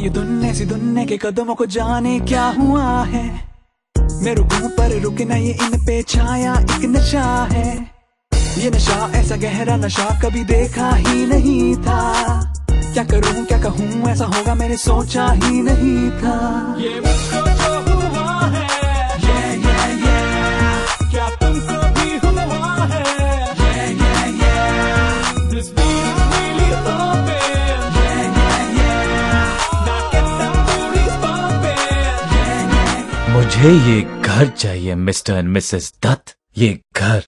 ये दुन्ने सी दुन्ने के कदमों को जाने क्या हुआ है। मैं रुकू पर रुकना ये इन पे छाया, एक नशा है। ये नशा, ऐसा गहरा नशा कभी देखा ही नहीं था। क्या करूँ, क्या कहूँ, ऐसा होगा, मैंने सोचा ही नहीं था। मुझे ये घर चाहिए मिस्टर एंड मिसेस दत्त। ये घर।